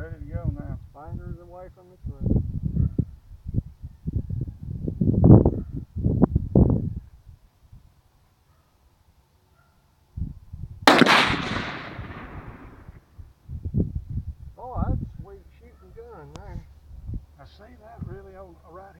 ready to go now. Finders away from the crew. Oh, that's sweet shooting gun there. I see that really on right here.